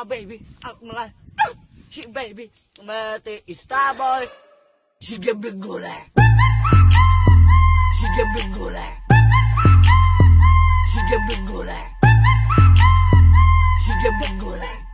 mga baby, at mga, ah, si baby, mati istaboy, sige bigule. Sige bigule. Sige bigule. Sige bigule.